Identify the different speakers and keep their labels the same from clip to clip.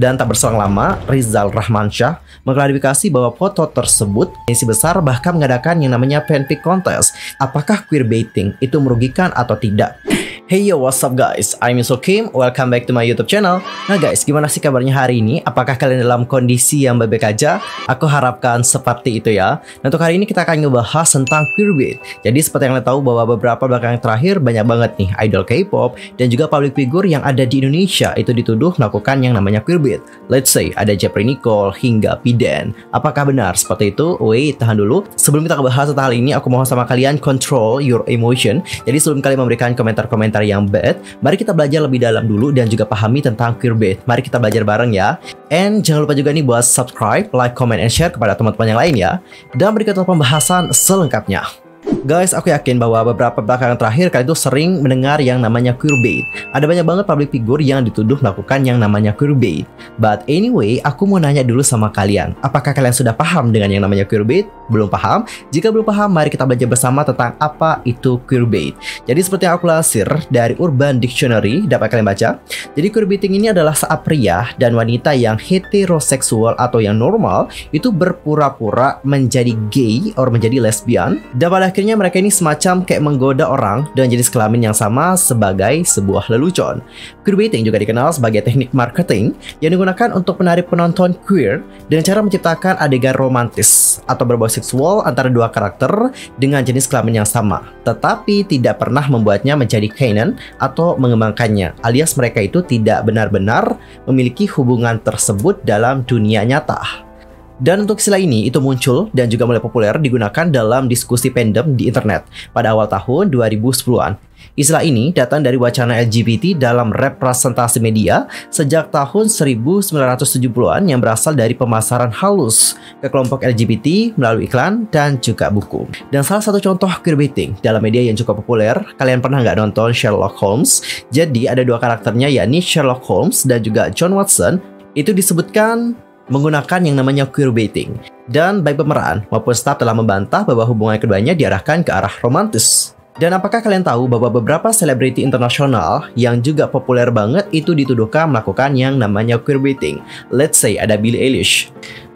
Speaker 1: Dan tak berselang lama, Rizal Rahmansyah mengklarifikasi bahwa foto tersebut isi besar bahkan mengadakan yang namanya fanfic contest. Apakah queerbaiting itu merugikan atau tidak? Hey yo, what's up guys? I'm Yusuf Kim, welcome back to my YouTube channel. Nah guys, gimana sih kabarnya hari ini? Apakah kalian dalam kondisi yang baik-baik aja? Aku harapkan seperti itu ya. Nah untuk hari ini kita akan ngebahas tentang queerbait. Jadi seperti yang kalian tahu bahwa beberapa belakangan terakhir banyak banget nih idol K-pop dan juga public figure yang ada di Indonesia itu dituduh melakukan yang namanya queerbait. Let's say ada Jeffrey Nicole hingga Piden. Apakah benar seperti itu? Wait, tahan dulu. Sebelum kita bahas tentang hal ini, aku mohon sama kalian control your emotion. Jadi sebelum kalian memberikan komentar-komentar komentar yang bad, mari kita belajar lebih dalam dulu dan juga pahami tentang queerbait. Mari kita belajar bareng ya. And jangan lupa juga nih buat subscribe, like, comment, and share kepada teman-teman yang lain ya. Dan berikut pembahasan selengkapnya. Guys, aku yakin bahwa beberapa belakangan terakhir kalian itu sering mendengar yang namanya queerbait. Ada banyak banget public figure yang dituduh melakukan yang namanya queerbait. But anyway, aku mau nanya dulu sama kalian. Apakah kalian sudah paham dengan yang namanya queerbait? Belum paham? Jika belum paham, mari kita belajar bersama tentang apa itu queerbait. Jadi seperti yang aku lasir dari Urban Dictionary, dapat kalian baca. Jadi queerbaiting ini adalah saat pria dan wanita yang heteroseksual atau yang normal itu berpura-pura menjadi gay atau menjadi lesbian dan pada akhirnya mereka ini semacam kayak menggoda orang dengan jenis kelamin yang sama sebagai sebuah lelucon. Queerbaiting juga dikenal sebagai teknik marketing yang digunakan untuk menarik penonton queer dengan cara menciptakan adegan romantis atau berbau seksual antara dua karakter dengan jenis kelamin yang sama, tetapi tidak pernah membuatnya menjadi canon atau mengembangkannya, alias mereka itu tidak benar-benar memiliki hubungan tersebut dalam dunia nyata. Dan untuk istilah ini itu muncul dan juga mulai populer digunakan dalam diskusi fandom di internet pada awal tahun 2010-an. Istilah ini datang dari wacana LGBT dalam representasi media sejak tahun 1970-an yang berasal dari pemasaran halus ke kelompok LGBT melalui iklan dan juga buku. Dan salah satu contoh queerbaiting dalam media yang cukup populer, kalian pernah nggak nonton Sherlock Holmes? Jadi ada dua karakternya yakni Sherlock Holmes dan juga John Watson itu disebutkan menggunakan yang namanya queerbaiting. Dan baik pemeran maupun staff telah membantah bahwa hubungan keduanya diarahkan ke arah romantis. Dan apakah kalian tahu bahwa beberapa selebriti internasional yang juga populer banget itu dituduhkan melakukan yang namanya queerbaiting? Let's say ada Billie Eilish.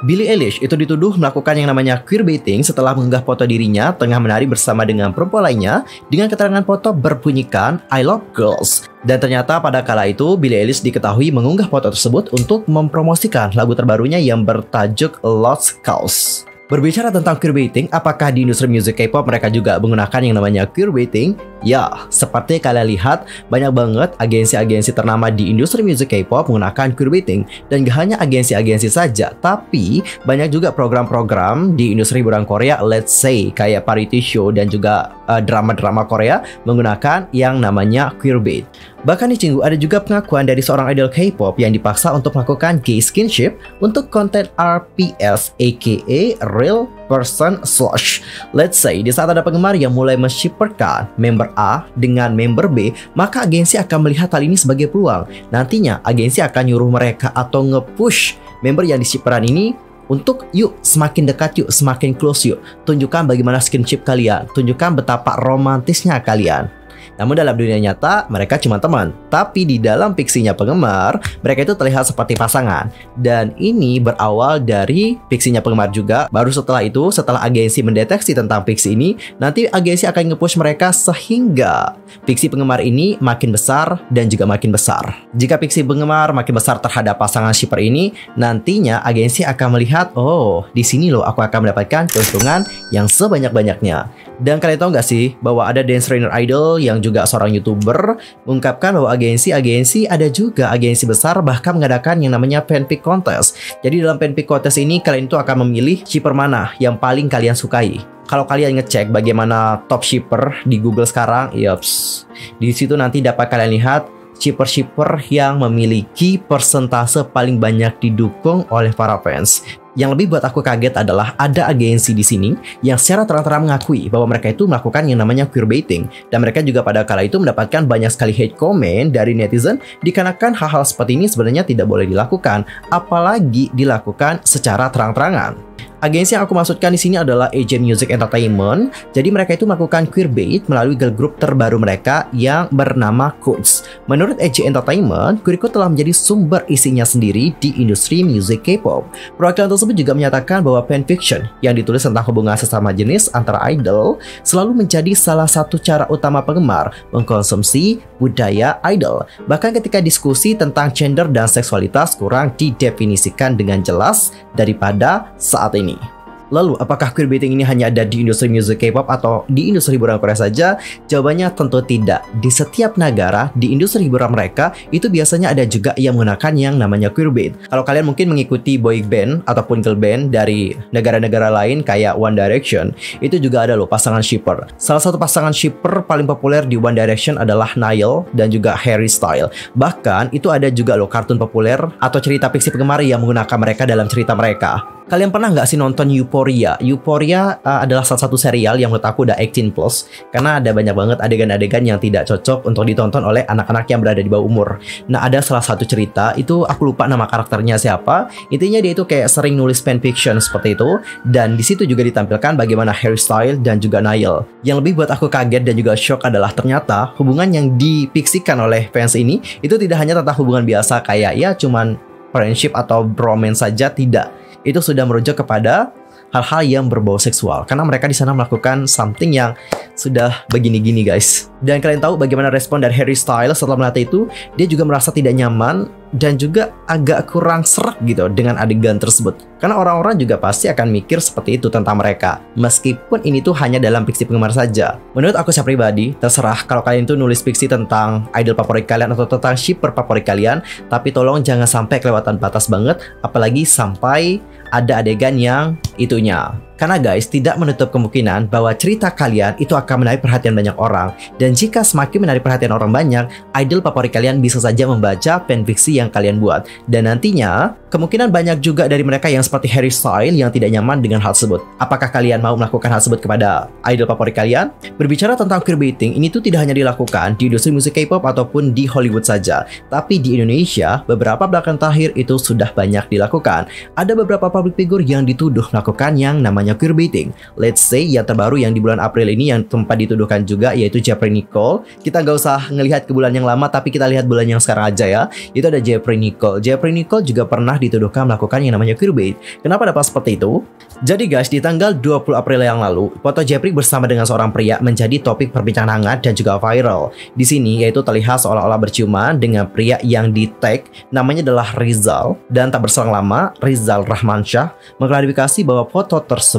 Speaker 1: Billie Eilish itu dituduh melakukan yang namanya queerbaiting setelah mengunggah foto dirinya tengah menari bersama dengan perempuan lainnya dengan keterangan foto berbunyikan I love girls. Dan ternyata pada kala itu Billie Eilish diketahui mengunggah foto tersebut untuk mempromosikan lagu terbarunya yang bertajuk Lost Cause. Berbicara tentang queerbaiting, apakah di industri musik K-pop mereka juga menggunakan yang namanya queerbaiting? Ya, seperti kalian lihat, banyak banget agensi-agensi ternama di industri musik K-pop menggunakan queerbaiting. Dan gak hanya agensi-agensi saja, tapi banyak juga program-program di industri hiburan Korea, let's say kayak variety show dan juga eh, drama-drama Korea menggunakan yang namanya queerbait. Bahkan di Cinggu ada juga pengakuan dari seorang idol K-pop yang dipaksa untuk melakukan gay skinship untuk konten RPS aka Real Person Slash. Let's say di saat ada penggemar yang mulai menshipperkan member A dengan member B, maka agensi akan melihat hal ini sebagai peluang. Nantinya agensi akan nyuruh mereka atau nge-push member yang dishipperan ini untuk yuk semakin dekat yuk semakin close yuk tunjukkan bagaimana skinship kalian tunjukkan betapa romantisnya kalian namun dalam dunia nyata, mereka cuma teman. Tapi di dalam fiksinya penggemar, mereka itu terlihat seperti pasangan. Dan ini berawal dari fiksinya penggemar juga. Baru setelah itu, setelah agensi mendeteksi tentang fiksi ini, nanti agensi akan nge-push mereka sehingga fiksi penggemar ini makin besar dan juga makin besar. Jika fiksi penggemar makin besar terhadap pasangan shipper ini, nantinya agensi akan melihat, oh, di sini loh aku akan mendapatkan keuntungan yang sebanyak-banyaknya. Dan kalian tahu nggak sih bahwa ada dance trainer idol yang juga seorang youtuber mengungkapkan bahwa agensi-agensi ada juga agensi besar bahkan mengadakan yang namanya fanfic contest. Jadi dalam fanfic contest ini kalian itu akan memilih shipper mana yang paling kalian sukai. Kalau kalian ngecek bagaimana top shipper di Google sekarang, yaps, di situ nanti dapat kalian lihat shipper-shipper yang memiliki persentase paling banyak didukung oleh para fans. Yang lebih buat aku kaget adalah ada agensi di sini yang secara terang-terang mengakui bahwa mereka itu melakukan yang namanya queerbaiting dan mereka juga pada kala itu mendapatkan banyak sekali hate comment dari netizen dikarenakan hal-hal seperti ini sebenarnya tidak boleh dilakukan apalagi dilakukan secara terang-terangan. Agensi yang aku maksudkan di sini adalah AJ Music Entertainment. Jadi mereka itu melakukan queerbait melalui girl group terbaru mereka yang bernama Codes. Menurut AJ Entertainment, Queerco telah menjadi sumber isinya sendiri di industri musik K-pop. Perwakilan tersebut juga menyatakan bahwa fanfiction yang ditulis tentang hubungan sesama jenis antara idol selalu menjadi salah satu cara utama penggemar mengkonsumsi budaya idol. Bahkan ketika diskusi tentang gender dan seksualitas kurang didefinisikan dengan jelas daripada saat ini. Lalu, apakah queerbaiting ini hanya ada di industri musik K-pop atau di industri hiburan Korea saja? Jawabannya tentu tidak. Di setiap negara, di industri hiburan mereka, itu biasanya ada juga yang menggunakan yang namanya queerbait. Kalau kalian mungkin mengikuti boy band ataupun girl band dari negara-negara lain kayak One Direction, itu juga ada loh pasangan shipper. Salah satu pasangan shipper paling populer di One Direction adalah Niall dan juga Harry Style. Bahkan itu ada juga loh kartun populer atau cerita fiksi penggemar yang menggunakan mereka dalam cerita mereka. Kalian pernah nggak sih nonton Euphoria? Euphoria uh, adalah salah satu serial yang menurut aku udah 18 plus karena ada banyak banget adegan-adegan yang tidak cocok untuk ditonton oleh anak-anak yang berada di bawah umur. Nah ada salah satu cerita itu aku lupa nama karakternya siapa. Intinya dia itu kayak sering nulis fanfiction seperti itu dan di situ juga ditampilkan bagaimana Harry Style dan juga Niall. Yang lebih buat aku kaget dan juga shock adalah ternyata hubungan yang dipiksikan oleh fans ini itu tidak hanya tentang hubungan biasa kayak ya cuman friendship atau bromance saja tidak itu sudah merujuk kepada hal-hal yang berbau seksual karena mereka di sana melakukan something yang sudah begini-gini guys. Dan kalian tahu bagaimana respon dari Harry Styles setelah melihat itu? Dia juga merasa tidak nyaman dan juga agak kurang serak gitu dengan adegan tersebut. Karena orang-orang juga pasti akan mikir seperti itu tentang mereka. Meskipun ini tuh hanya dalam fiksi penggemar saja. Menurut aku secara pribadi, terserah kalau kalian tuh nulis fiksi tentang idol favorit kalian atau tentang shipper favorit kalian, tapi tolong jangan sampai kelewatan batas banget, apalagi sampai ada adegan yang 呀、啊，Karena guys, tidak menutup kemungkinan bahwa cerita kalian itu akan menarik perhatian banyak orang. Dan jika semakin menarik perhatian orang banyak, idol favorit kalian bisa saja membaca fanfiksi yang kalian buat. Dan nantinya, kemungkinan banyak juga dari mereka yang seperti Harry Styles yang tidak nyaman dengan hal tersebut. Apakah kalian mau melakukan hal tersebut kepada idol favorit kalian? Berbicara tentang queerbaiting, ini tuh tidak hanya dilakukan di industri musik K-pop ataupun di Hollywood saja. Tapi di Indonesia, beberapa belakang terakhir itu sudah banyak dilakukan. Ada beberapa public figure yang dituduh melakukan yang namanya queerbaiting. Let's say yang terbaru yang di bulan April ini yang tempat dituduhkan juga yaitu Jeffrey Nicole. Kita nggak usah ngelihat ke bulan yang lama tapi kita lihat bulan yang sekarang aja ya. Itu ada Jeffrey Nicole. Jeffrey Nicole juga pernah dituduhkan melakukan yang namanya queerbait. Kenapa dapat seperti itu? Jadi guys, di tanggal 20 April yang lalu, foto Jeffrey bersama dengan seorang pria menjadi topik perbincangan hangat dan juga viral. Di sini yaitu terlihat seolah-olah berciuman dengan pria yang di tag namanya adalah Rizal dan tak berselang lama Rizal Rahmansyah mengklarifikasi bahwa foto tersebut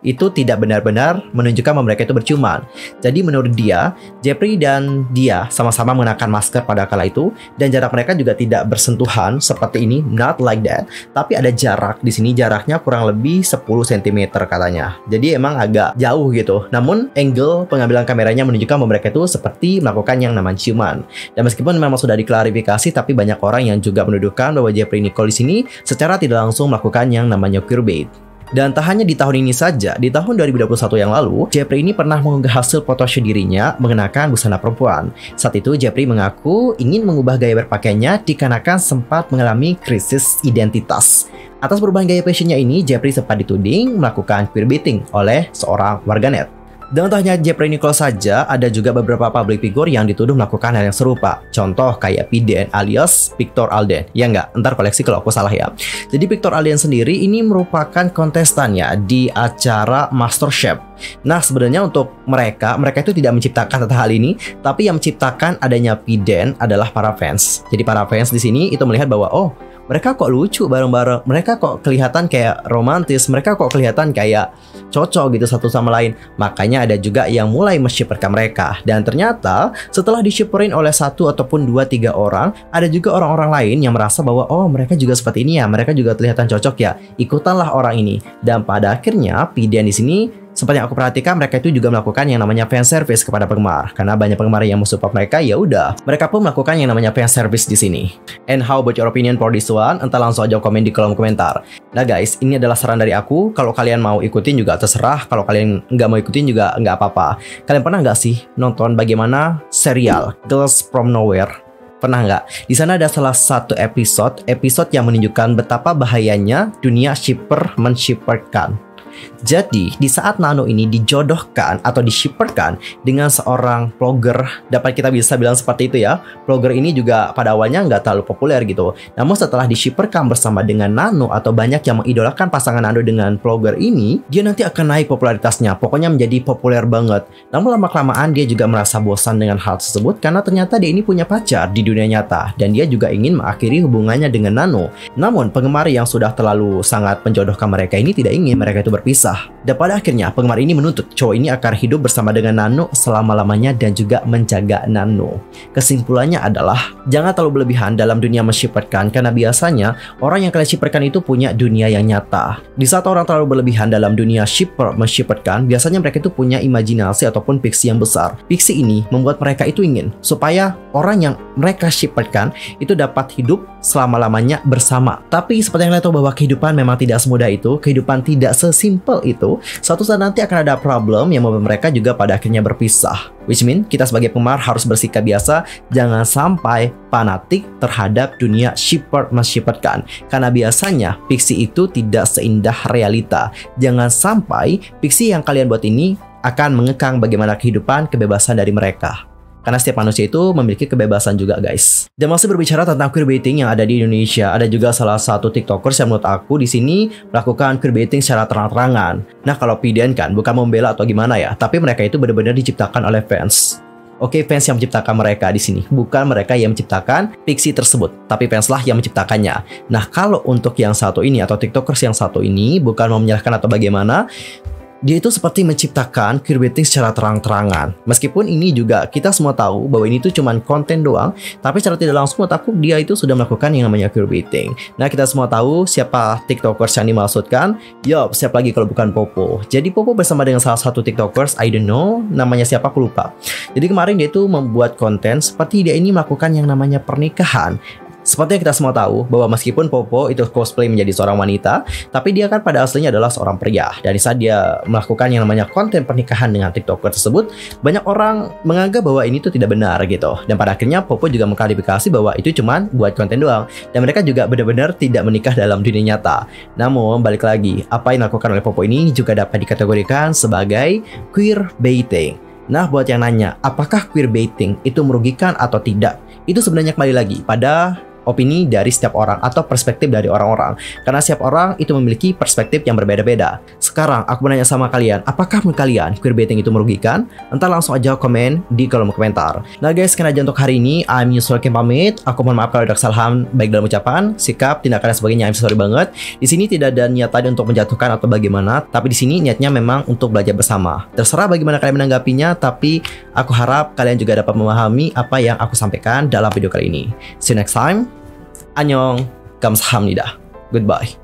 Speaker 1: itu tidak benar-benar menunjukkan bahwa mereka itu berciuman. Jadi menurut dia, Jeffrey dan dia sama-sama mengenakan masker pada kala itu dan jarak mereka juga tidak bersentuhan seperti ini, not like that. Tapi ada jarak di sini jaraknya kurang lebih 10 cm katanya. Jadi emang agak jauh gitu. Namun angle pengambilan kameranya menunjukkan bahwa mereka itu seperti melakukan yang namanya ciuman. Dan meskipun memang sudah diklarifikasi tapi banyak orang yang juga menuduhkan bahwa Jeffrey Nicole di sini secara tidak langsung melakukan yang namanya queerbait. Dan tak hanya di tahun ini saja, di tahun 2021 yang lalu, Jeffrey ini pernah mengunggah hasil foto dirinya mengenakan busana perempuan. Saat itu Jeffrey mengaku ingin mengubah gaya berpakaiannya dikarenakan sempat mengalami krisis identitas. Atas perubahan gaya fashionnya ini, Jeffrey sempat dituding melakukan queerbaiting oleh seorang warganet. Dan tak hanya Jeffrey Nicole saja, ada juga beberapa public figure yang dituduh melakukan hal yang serupa. Contoh kayak PDN alias Victor Alden. Ya nggak, ntar koleksi kalau aku salah ya. Jadi Victor Alden sendiri ini merupakan kontestannya di acara Master Chef. Nah sebenarnya untuk mereka, mereka itu tidak menciptakan tentang hal ini, tapi yang menciptakan adanya PDN adalah para fans. Jadi para fans di sini itu melihat bahwa oh mereka kok lucu bareng-bareng, mereka kok kelihatan kayak romantis, mereka kok kelihatan kayak cocok gitu satu sama lain. Makanya ada juga yang mulai menshipperkan mereka. Dan ternyata setelah dishipperin oleh satu ataupun dua tiga orang, ada juga orang-orang lain yang merasa bahwa oh mereka juga seperti ini ya, mereka juga kelihatan cocok ya. Ikutanlah orang ini. Dan pada akhirnya Pidian di sini seperti yang aku perhatikan, mereka itu juga melakukan yang namanya fan service kepada penggemar. Karena banyak penggemar yang support mereka, ya udah, mereka pun melakukan yang namanya fan service di sini. And how about your opinion for this one? Entah langsung aja komen di kolom komentar. Nah guys, ini adalah saran dari aku. Kalau kalian mau ikutin juga terserah. Kalau kalian nggak mau ikutin juga nggak apa-apa. Kalian pernah nggak sih nonton bagaimana serial Girls from Nowhere? Pernah nggak? Di sana ada salah satu episode, episode yang menunjukkan betapa bahayanya dunia shipper menshipperkan Jadi, di saat Nano ini dijodohkan atau dishipperkan dengan seorang vlogger, dapat kita bisa bilang seperti itu ya. Vlogger ini juga pada awalnya nggak terlalu populer gitu. Namun setelah dishipperkan bersama dengan Nano atau banyak yang mengidolakan pasangan Nano dengan vlogger ini, dia nanti akan naik popularitasnya. Pokoknya menjadi populer banget. Namun lama-kelamaan dia juga merasa bosan dengan hal tersebut karena ternyata dia ini punya pacar di dunia nyata dan dia juga ingin mengakhiri hubungannya dengan Nano. Namun penggemar yang sudah terlalu sangat menjodohkan mereka ini tidak ingin mereka itu berpisah dan pada akhirnya penggemar ini menuntut cowok ini akan hidup bersama dengan Nano selama-lamanya dan juga menjaga Nano. Kesimpulannya adalah jangan terlalu berlebihan dalam dunia menshiperkan karena biasanya orang yang kalian shipperkan itu punya dunia yang nyata. Di saat orang terlalu berlebihan dalam dunia shipper menshiperkan, biasanya mereka itu punya imajinasi ataupun fiksi yang besar. Fiksi ini membuat mereka itu ingin supaya orang yang mereka shipperkan itu dapat hidup selama-lamanya bersama. Tapi seperti yang kalian tahu bahwa kehidupan memang tidak semudah itu, kehidupan tidak sesimpel itu, suatu saat nanti akan ada problem yang membuat mereka juga pada akhirnya berpisah. Which mean kita sebagai penggemar harus bersikap biasa, jangan sampai fanatik terhadap dunia shipper menshipperkan. Karena biasanya fiksi itu tidak seindah realita. Jangan sampai fiksi yang kalian buat ini akan mengekang bagaimana kehidupan kebebasan dari mereka. Karena setiap manusia itu memiliki kebebasan juga guys. Dan masih berbicara tentang queerbaiting yang ada di Indonesia, ada juga salah satu tiktokers yang menurut aku di sini melakukan queerbaiting secara terang-terangan. Nah kalau Piden kan bukan membela atau gimana ya, tapi mereka itu benar-benar diciptakan oleh fans. Oke, fans yang menciptakan mereka di sini, bukan mereka yang menciptakan fiksi tersebut, tapi fans lah yang menciptakannya. Nah, kalau untuk yang satu ini atau TikTokers yang satu ini bukan mau menyalahkan atau bagaimana, dia itu seperti menciptakan queerbaiting secara terang-terangan. Meskipun ini juga kita semua tahu bahwa ini tuh cuman konten doang, tapi secara tidak langsung menurut aku dia itu sudah melakukan yang namanya queerbaiting. Nah kita semua tahu siapa tiktokers yang dimaksudkan. Yup, siapa lagi kalau bukan Popo. Jadi Popo bersama dengan salah satu tiktokers, I don't know, namanya siapa aku lupa. Jadi kemarin dia itu membuat konten seperti dia ini melakukan yang namanya pernikahan. Seperti yang kita semua tahu bahwa meskipun Popo itu cosplay menjadi seorang wanita, tapi dia kan pada aslinya adalah seorang pria. Dan saat dia melakukan yang namanya konten pernikahan dengan TikToker tersebut, banyak orang menganggap bahwa ini tuh tidak benar gitu. Dan pada akhirnya Popo juga mengklarifikasi bahwa itu cuma buat konten doang. Dan mereka juga benar-benar tidak menikah dalam dunia nyata. Namun balik lagi, apa yang dilakukan oleh Popo ini juga dapat dikategorikan sebagai queer baiting. Nah, buat yang nanya, apakah queer baiting itu merugikan atau tidak? Itu sebenarnya kembali lagi pada opini dari setiap orang atau perspektif dari orang-orang. Karena setiap orang itu memiliki perspektif yang berbeda-beda. Sekarang aku menanya sama kalian, apakah menurut kalian queerbaiting itu merugikan? Entar langsung aja komen di kolom komentar. Nah guys, sekian aja untuk hari ini. I'm Yusuf Kim pamit. Aku mohon maaf kalau ada kesalahan baik dalam ucapan, sikap, tindakan dan sebagainya. I'm sorry banget. Di sini tidak ada niat tadi untuk menjatuhkan atau bagaimana, tapi di sini niatnya memang untuk belajar bersama. Terserah bagaimana kalian menanggapinya, tapi aku harap kalian juga dapat memahami apa yang aku sampaikan dalam video kali ini. See you next time. Annyeong, 감사합니다. Goodbye.